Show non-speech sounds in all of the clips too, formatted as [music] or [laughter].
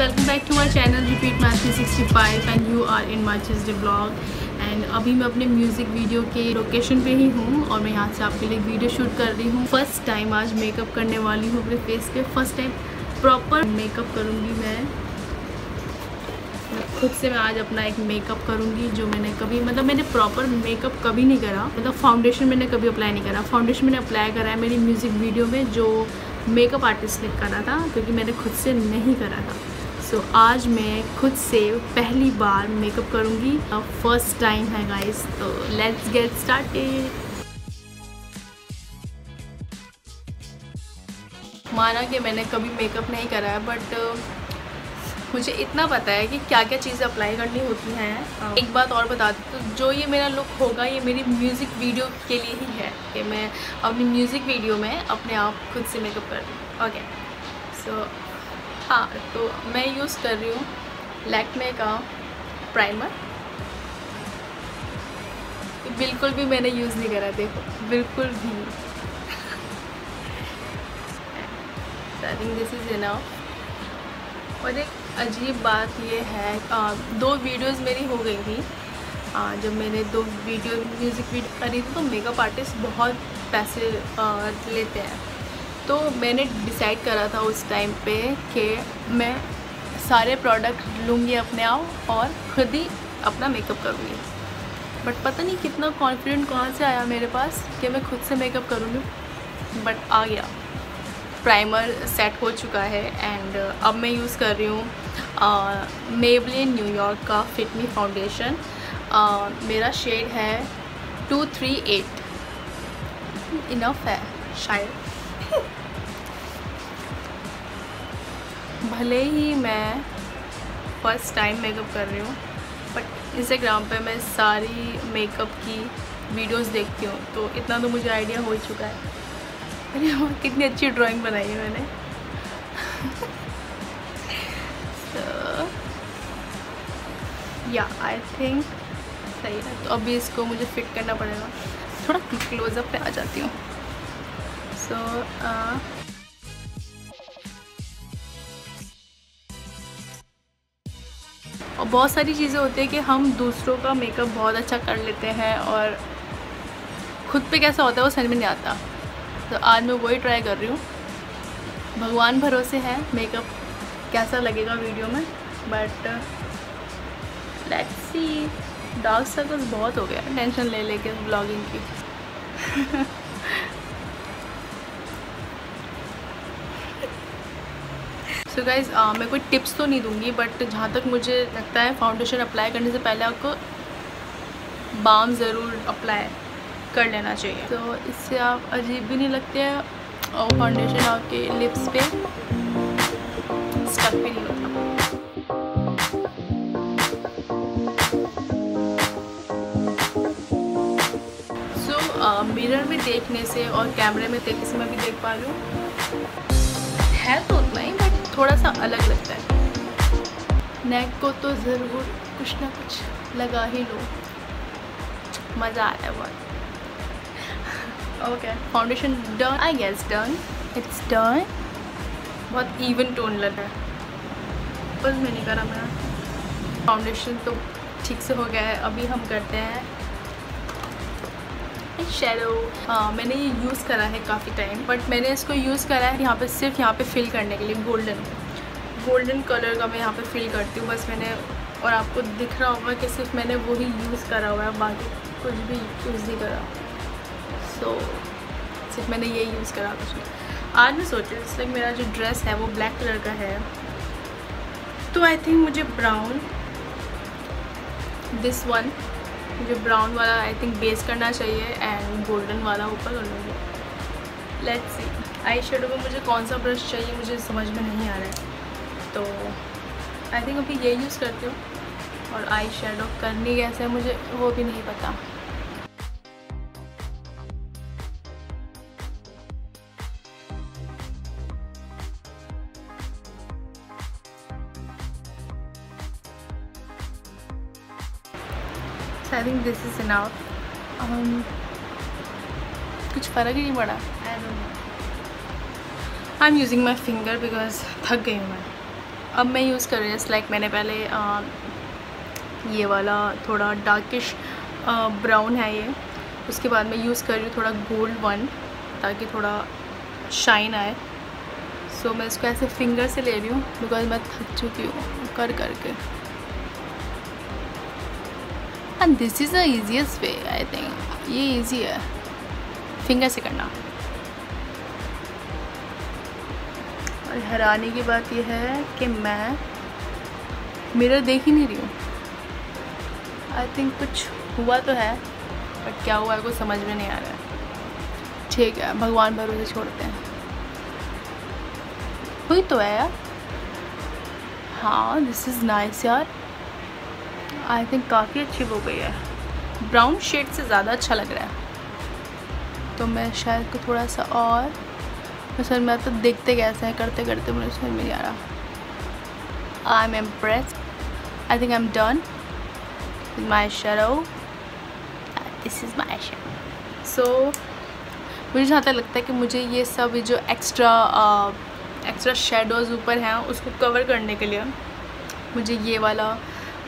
welcome back to our channel, Repeat Math 365 and you are in my Tuesday vlog. And अभी मैं अपने music video के location पे ही हूँ, और मैं यहाँ से आपके लिए वीडियो शूट कर रही हूँ। फ़र्स्ट टाइम आज मेकअप करने वाली हूँ अपने फेस पे। फ़र्स्ट टाइम प्रॉपर मेकअप करूँगी मैं। खुद से मैं आज अपना एक मेकअप करूँगी जो मैंने कभी मतलब मैंने प्रॉपर मेकअप कभी नहीं करा। मतलब फाउंडेशन मैंने कभी अप्लाई नहीं करा। फाउंडेशन मैंने अप्लाई करा है मेरी म्यूज़िक वीडियो में जो मेकअप आर्टिस्ट ने करा था, क्योंकि मैंने खुद से नहीं करा था। सो so, आज मैं खुद से पहली बार मेकअप करूँगी। फ़र्स्ट टाइम है गाइस तो लेट्स गेट स्टार्टेड माना कि मैंने कभी मेकअप नहीं करा है बट मुझे इतना पता है कि क्या क्या चीज़ें अप्लाई करनी होती हैं। हाँ। एक बात और बता दूँ तो जो ये मेरा लुक होगा ये मेरी म्यूज़िक वीडियो के लिए ही है कि मैं अपनी म्यूज़िक वीडियो में अपने आप खुद से मेकअप कर हूँ। ओके सो हाँ तो मैं यूज़ कर रही हूँ लैक्मे का प्राइमर बिल्कुल भी मैंने यूज़ नहीं करा देखो बिल्कुल भी I think this is enough और एक अजीब बात ये है आ, दो वीडियोस मेरी हो गई थी। आ, जब मैंने दो वीडियो म्यूज़िक वीडियो करी थी तो मेकअप आर्टिस्ट बहुत पैसे आ, लेते हैं। तो मैंने डिसाइड करा था उस टाइम पे कि मैं सारे प्रोडक्ट लूँगी अपने आप और ख़ुद ही अपना मेकअप करूँगी। बट पता नहीं कितना कॉन्फिडेंट कहाँ से आया मेरे पास कि मैं खुद से मेकअप करूँगी। बट आ गया। प्राइमर सेट हो चुका है एंड अब मैं यूज़ कर रही हूँ मेबलिन न्यूयॉर्क का फिट मी फाउंडेशन मेरा शेड है टू थ्री एट इनफ है, शायद। [laughs] भले ही मैं फ़र्स्ट टाइम मेकअप कर रही हूँ बट इंस्टाग्राम पे मैं सारी मेकअप की वीडियोस देखती हूँ तो इतना तो मुझे आइडिया हो चुका है। अरे कितनी अच्छी ड्राइंग बनाई है मैंने। या आई थिंक सही है। तो अभी इसको मुझे फिट करना पड़ेगा। थोड़ा क्लोज़अप पे आ जाती हूँ। सो so, uh, बहुत सारी चीज़ें होती है कि हम दूसरों का मेकअप बहुत अच्छा कर लेते हैं और खुद पे कैसा होता है वो समझ में नहीं आता। तो आज मैं वही ट्राई कर रही हूँ। भगवान भरोसे है मेकअप कैसा लगेगा वीडियो में but let's see dark circles बहुत हो गया। टेंशन ले लेके ब्लॉगिंग की। [laughs] सो गाइज़ मैं कोई टिप्स तो नहीं दूँगी बट जहाँ तक मुझे लगता है फाउंडेशन अप्लाई करने से पहले आपको बाम ज़रूर अप्लाई कर लेना चाहिए। तो इससे आप अजीब भी नहीं लगते हैं, और फाउंडेशन आपके लिप्स पे स्टक भी नहीं होता। मिरर में देखने से और कैमरे में देखने से मैं भी देख पा रही हूँ। है तो उतना ही बट थोड़ा सा अलग लगता है। नेक को तो ज़रूर कुछ ना कुछ लगा ही लो। मज़ा आ रहा है बहुत। Okay foundation done I guess done it's done बहुत इवन टोन लग रहा है। बस मैं नहीं करा मेरा फाउंडेशन तो ठीक से हो गया है, अभी हम करते हैं। शेडो हाँ मैंने ये यूज़ करा है काफ़ी टाइम बट मैंने इसको यूज़ करा है यहाँ पे सिर्फ़ यहाँ पे फिल करने के लिए गोल्डन गोल्डन कलर का मैं यहाँ पे फिल करती हूँ बस मैंने और आपको दिख रहा होगा कि सिर्फ़ मैंने वही यूज़ करा हुआ है बाकी कुछ भी यूज़ नहीं करा। सो so, सिर्फ़ मैंने ये यूज़ करा कुछ। आज मैं सोच रही हूँ मेरा जो ड्रेस है वो ब्लैक कलर का है। तो आई थिंक मुझे ब्राउन दिस वन मुझे ब्राउन वाला आई थिंक बेस करना चाहिए एंड गोल्डन वाला ऊपर और लेट्स सी आई शेडो में मुझे कौन सा ब्रश चाहिए, मुझे समझ में नहीं आ रहा है. तो आई थिंक अभी ये यूज़ करती हूँ. और आई शेडो करनी कैसे मुझे वो भी नहीं पता. Enough um, कुछ फ़र्क ही नहीं पड़ा। I am using my finger because थक गई हूँ मैं। अब मैं यूज़ कर रही हूँ लाइक मैंने पहले आ, ये वाला थोड़ा डार्किश ब्राउन है ये। उसके बाद मैं यूज़ कर रही हूँ थोड़ा गोल्ड वन ताकि थोड़ा शाइन आए। सो so, मैं इसको ऐसे फिंगर से ले रही हूँ बिकॉज़ मैं थक चुकी हूँ कर करके and this is the easiest way I think ये इजी है. फिंगर से करना. और हैरानी की बात यह है कि मैं मिरर देख ही नहीं रही हूँ। आई थिंक कुछ हुआ तो है बट क्या हुआ है कुछ समझ में नहीं आ रहा है। ठीक है, भगवान भरोसे छोड़ते हैं। हुई तो है यार। हाँ दिस इज़ नाइस यार। आई थिंक काफ़ी अच्छी हो गई है। ब्राउन शेड से ज़्यादा अच्छा लग रहा है। तो मैं शायद को थोड़ा सा और सर मैं तो देखते कैसे हैं, करते करते मुझे समझ में आ रहा। I am impressed I think I am done my show this is my show so मुझे जहाँ तक लगता है कि मुझे ये सब जो एक्स्ट्रा एक्स्ट्रा शेडोज़ ऊपर हैं, उसको कवर करने के लिए मुझे ये वाला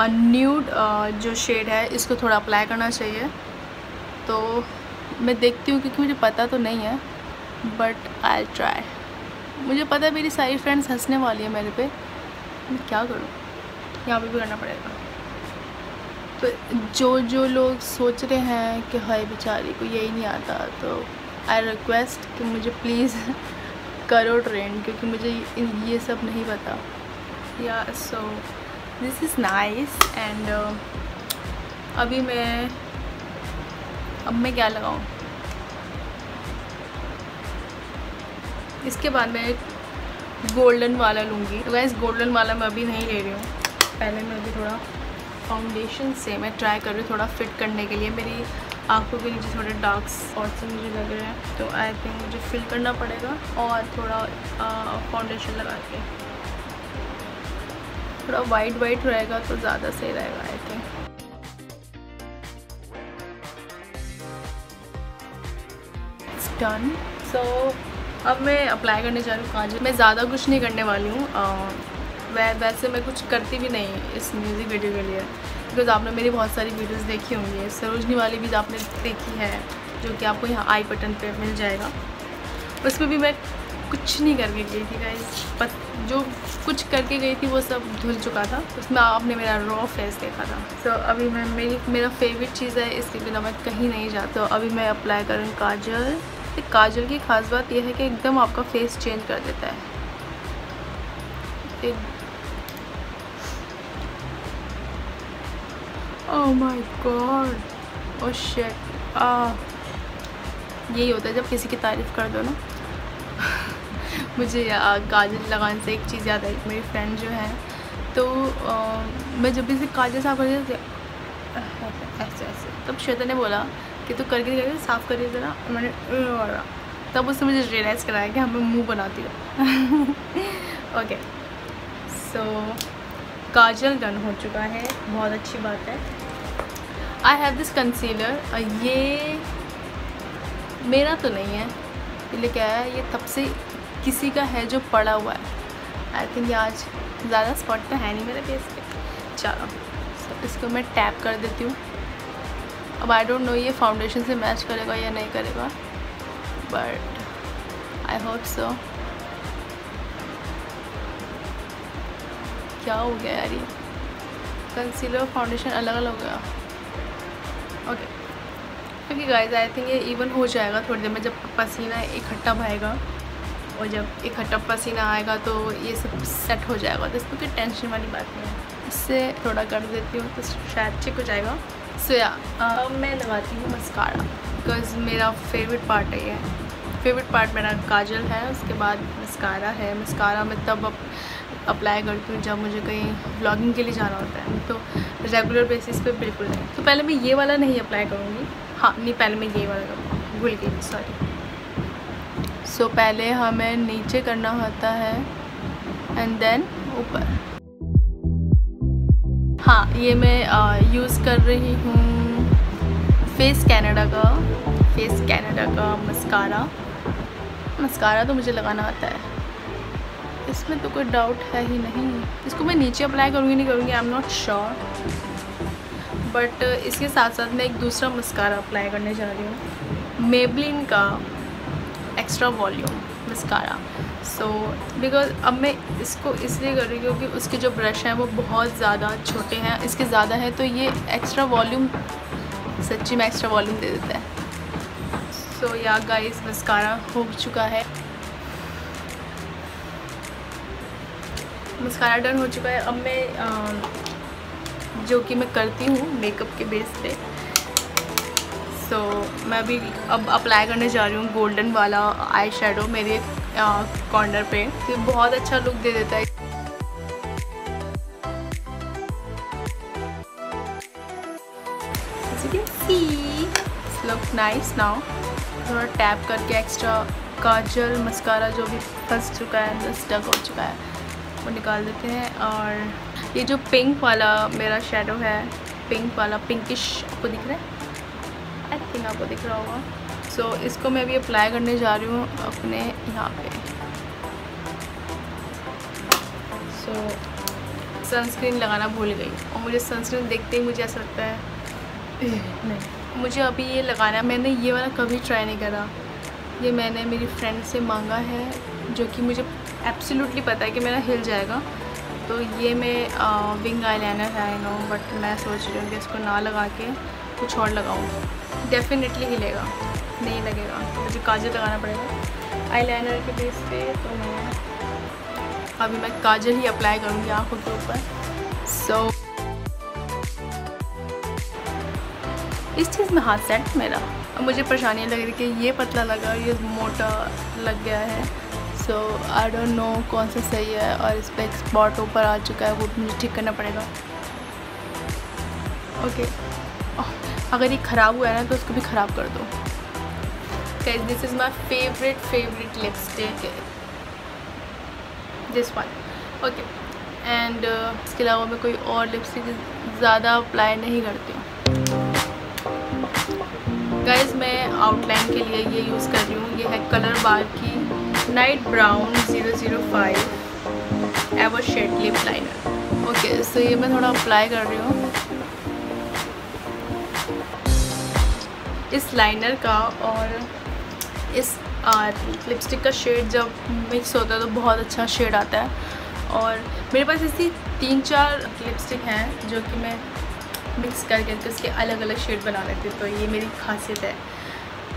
न्यूड जो शेड है, इसको थोड़ा अप्लाई करना चाहिए। तो मैं देखती हूँ, क्योंकि मुझे पता तो नहीं है बट आई ट्राई मुझे पता है मेरी सारी फ्रेंड्स हंसने वाली है मेरे पे। मैं क्या करूँ? यहाँ पे भी करना पड़ेगा। तो जो जो लोग सोच रहे हैं कि हाय बेचारी को यही नहीं आता तो आई रिक्वेस्ट कि मुझे प्लीज़ [laughs] करो ट्रेंड क्योंकि मुझे ये सब नहीं पता। या so this is nice and अभी मैं, अब मैं क्या लगाऊँ? इसके बाद मैं गोल्डन वाला लूँगी। तो वैसे गोल्डन वाला मैं अभी नहीं ले रही हूँ। पहले मैं अभी थोड़ा फाउंडेशन से मैं ट्राई कर रही हूँ थोड़ा फिट करने के लिए। मेरी आँखों के नीचे थोड़े डार्क स्पॉट्स मुझे लग रहे हैं। तो आई थिंक मुझे फिल करना पड़ेगा और थोड़ा फाउंडेशन लगा के। थोड़ा वाइट वाइट रहेगा तो ज़्यादा सही रहेगा आई थिंक डन सो अब मैं अप्लाई करने जा रही हूँ काजल। मैं ज़्यादा कुछ नहीं करने वाली हूँ। वै, वैसे मैं कुछ करती भी नहीं इस म्यूज़िक वीडियो के लिए। बिकॉज़ आपने मेरी बहुत सारी वीडियोस देखी होंगी। सरोजनी वाली भी आपने देखी है, जो कि आपको यहाँ आई बटन पे मिल जाएगा। उस पर भी मैं कुछ नहीं करके गई थी गाइज़ बस जो कुछ करके गई थी वो सब धुल चुका था। उसमें आपने मेरा रॉ फेस देखा था। तो so, अभी मैं मेरी मेरा फेवरेट चीज़ है इसके बिना मैं कहीं नहीं जाती तो अभी मैं अप्लाई करूँ काजल। काजल की ख़ास बात यह है कि एकदम आपका फेस चेंज कर देता है। माय गॉड आ यही होता है जब किसी की तारीफ़ कर दो ना। [laughs] मुझे काजल लगाने से एक चीज़ याद आई मेरी फ्रेंड जो है। तो आ, मैं जब भी इसे काजल साफ़ कर देती ऐसे ऐसे तब श्वेता ने बोला कि तू करके करके साफ़ करिए ज़रा मैंने तब उसने मुझे रियलाइज़ कराया कि हमें मुँह बनाती हो। ओके सो काजल डन हो चुका है। बहुत अच्छी बात है। आई हैव दिस कंसीलर ये मेरा तो नहीं है। इसलिए क्या है ये तब से किसी का है जो पड़ा हुआ है। आई थिंक आज ज़्यादा स्पॉट तो है नहीं मेरे फेस पे। चलो so, इसको मैं टैप कर देती हूँ। अब आई डोंट नो ये फाउंडेशन से मैच करेगा या नहीं करेगा बट आई होप सो क्या हो गया यार ये? कंसीलर फाउंडेशन अलग अलग हो गया। ओके क्योंकि गाइज़ आई थिंक ये इवन हो जाएगा थोड़ी देर में जब पसीना इकट्ठा भाएगा और जब इकट्ठा पसीना आएगा तो ये सब सेट हो जाएगा। तो इसमें कोई टेंशन वाली बात नहीं है। इससे थोड़ा कर देती हूँ तो शायद ठीक हो जाएगा। सो या अब मैं लगाती हूँ मस्कारा बिकॉज़ मेरा फेवरेट पार्ट है ये। फेवरेट पार्ट मेरा काजल है उसके बाद मस्कारा है। मस्कारा मैं तब अप, अप्लाई करती हूँ जब मुझे कहीं ब्लॉगिंग के लिए जाना होता है। तो रेगुलर बेसिस पे बिल्कुल नहीं। तो पहले मैं ये वाला नहीं अप्लाई करूँगी। हाँ नहीं पहले मैं ये वाला करूँगी। भूल गई सॉरी सो so, पहले हमें नीचे करना होता है एंड देन ऊपर। हाँ ये मैं यूज़ कर रही हूँ फेस कैनेडा का फेस कैनेडा का मस्कारा मस्कारा तो मुझे लगाना आता है। इसमें तो कोई डाउट है ही नहीं। इसको मैं नीचे अप्लाई करूँगी नहीं करूँगी I am not sure but इसके साथ साथ मैं एक दूसरा मस्कारा अप्लाई करने जा रही हूँ। मेबलिन का। Extra volume mascara so because अब मैं इसको इसलिए कर रही हूँ क्योंकि उसके जो ब्रश हैं वो बहुत ज़्यादा छोटे हैं, इसके ज़्यादा है तो ये एक्स्ट्रा वॉल्यूम सच्ची में एक्स्ट्रा वॉल्यूम दे देता है। सो या गाइस मस्कारा हो चुका है। मस्कारा डन हो चुका है। अब मैं जो कि मैं करती हूँ मेकअप के बेस पे सो so, मैं अभी अब अप्लाई करने जा रही हूँ गोल्डन वाला आई शेडो मेरे कॉर्नर पे। तो बहुत अच्छा लुक दे देता है। लुक नाइस नाउ थोड़ा टैप करके एक्स्ट्रा काजल मस्कारा जो भी फंस चुका है अंदर स्टक हो चुका है वो निकाल देते हैं। और ये जो पिंक वाला मेरा शेडो है पिंक वाला पिंकिश आपको दिख रहा है? आई थिंक आपको दिख रहा होगा। सो so, इसको मैं अभी अप्लाई करने जा रही हूँ अपने यहाँ पे। सो so, सनस्क्रीन लगाना भूल गई। और मुझे सनस्क्रीन देखते ही मुझे ऐसा लगता है नहीं। मुझे अभी ये लगाना है। मैंने ये वाला कभी ट्राई नहीं करा। ये मैंने मेरी फ्रेंड से मांगा है जो कि मुझे एब्सोल्युटली पता है कि मेरा हिल जाएगा। तो ये मैं विंग आई लाइनर है नो बट मैं सोच रही हूँ कि इसको ना लगा के कुछ और लगाऊँ। डेफिनेटली हिलेगा। नहीं लगेगा। तो मुझे काजल लगाना पड़ेगा। आई लाइनर के बेस पे तो मैं अभी मैं काजल ही अप्लाई करूँगी आँखों के ऊपर। सो so, इस चीज़ में हाथ सेट मेरा। अब मुझे परेशानी लग रही कि ये पतला लगा ये मोटा लग गया है। सो आई डोंट नो कौन सा सही है और इस पर एक स्पॉट ऊपर आ चुका है वो मुझे ठीक करना पड़ेगा। Okay okay. अगर ये ख़राब हुआ है ना तो उसको भी ख़राब कर दो। This is my favourite favourite lipstick this one okay and इसके अलावा मैं कोई और लिपस्टिक ज़्यादा अप्लाई नहीं करती हूँ। गाइज़ मैं आउटलाइन के लिए ये यूज़ कर रही हूँ। ये है कलर बार की night brown zero zero five ever shade lip liner okay so ये मैं थोड़ा अप्लाई कर रही हूँ। इस लाइनर का और इस लिपस्टिक का शेड जब मिक्स होता है तो बहुत अच्छा शेड आता है। और मेरे पास ऐसी तीन चार लिपस्टिक हैं जो कि मैं मिक्स करके करके उसके अलग अलग शेड बना लेती हूँ तो ये मेरी खासियत है।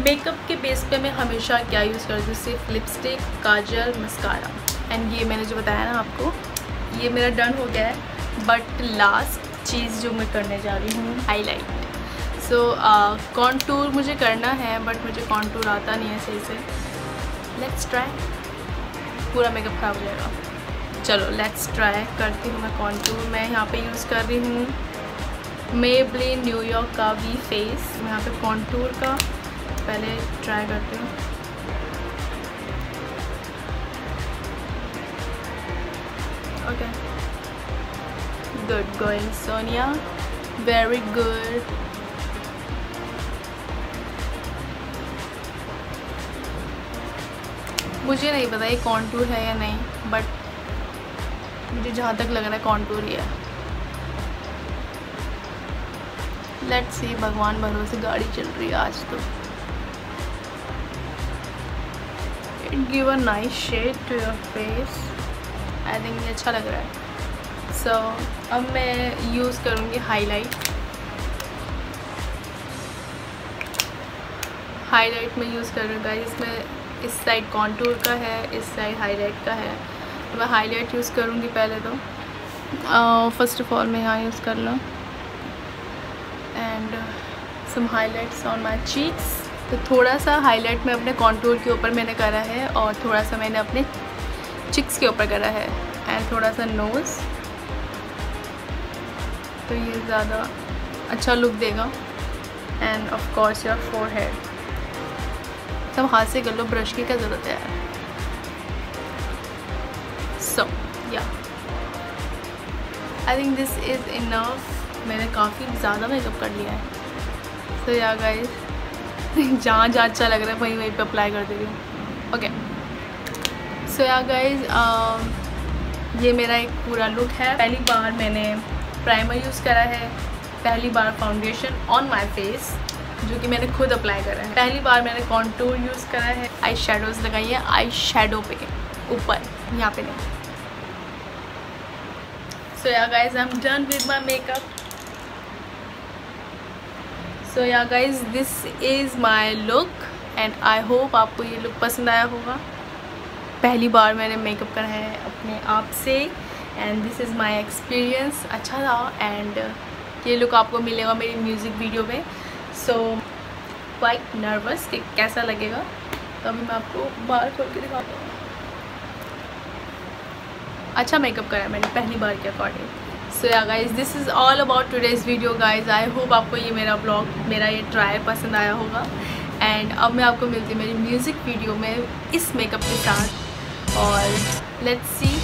मेकअप के बेस पे मैं हमेशा क्या यूज़ करती हूँ, सिर्फ़ लिपस्टिक काजल मस्कारा एंड ये मैंने जो बताया ना आपको, ये मेरा डन हो गया है। बट लास्ट चीज़ जो मैं करने जा रही हूँ हाईलाइट सो कॉन्टूर मुझे करना है बट मुझे कॉन्टूर आता नहीं है सही से। लेट्स ट्राई पूरा मेकअप ख़राब हो जाएगा। चलो लेट्स ट्राई करती हूँ मैं कॉन्टूर मैं यहाँ पे यूज़ कर रही हूँ मे मेबलिन न्यूयॉर्क का वी फेस मैं यहाँ पे कॉन्टूर का पहले ट्राई करती हूँ। Okay good going Sonia very good मुझे नहीं पता ये कॉन्टूर है या नहीं बट मुझे जहाँ तक लग रहा है कॉन्टूर ही है। लेट्स सी भगवान भरोसे गाड़ी चल रही है आज तो। It give a nice shade to your face I think ये अच्छा लग रहा है। सो so, अब मैं यूज़ करूँगी हाईलाइट हाईलाइट में यूज़ कर रही हूँ इसमें इस साइड कॉन्टूर का है, इस साइड हाईलाइट का है। तो मैं हाईलाइट यूज़ करूँगी पहले तो। फ़र्स्ट ऑफ़ ऑल मैं यहाँ यूज़ कर लूँ। And some highlights on my cheeks तो थोड़ा सा हाईलाइट मैं अपने कॉन्टूर के ऊपर मैंने करा है और थोड़ा सा मैंने अपने चिक्स के ऊपर करा है। एंड थोड़ा सा नोज़ तो ये ज़्यादा अच्छा लुक देगा। And of course your head सब हाथ से कर लो ब्रश की क्या ज़रूरत है यार? So yeah I think this is enough मैंने काफ़ी ज़्यादा मेकअप कर लिया है। सो या गाइस जहाँ जहाँ अच्छा लग रहा है, वहीं वहीं पे अप्लाई कर दे रही हूँ ओके सो या गाइज़ ये मेरा एक पूरा लुक है। पहली बार मैंने प्राइमर यूज़ करा है। पहली बार फाउंडेशन ऑन माई फेस जो कि मैंने खुद अप्लाई करा है। पहली बार मैंने कॉन्टूर यूज़ करा है। आई शेडोज़ लगाई है। आई शेडो पे। ऊपर। यहाँ पे नहीं so yeah guys I am done with my makeup so yeah guys this is my look and I hope आपको ये लुक पसंद आया होगा। पहली बार मैंने मेकअप करा है अपने आप से and this is my experience अच्छा था एंड ये लुक आपको मिलेगा मेरी म्यूज़िक वीडियो में। सो क्वाइट नर्वस कि कैसा लगेगा? तो अभी मैं आपको बाहर खोल के दिखाता हूँ। अच्छा मेकअप करा मैंने, पहली बार के according so yeah guys this is all about today's video guys I hope आपको ये मेरा ब्लॉग मेरा ये ट्राई पसंद आया होगा. एंड अब मैं आपको मिलती मेरी म्यूज़िक वीडियो में इस मेकअप के साथ. और let's see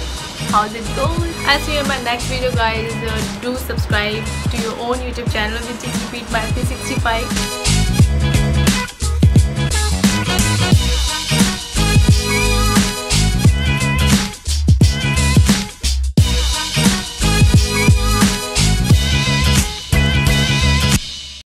how's it goes I'll see you in my next video guys. Uh, do subscribe to your own youtube channel which is repeat by 365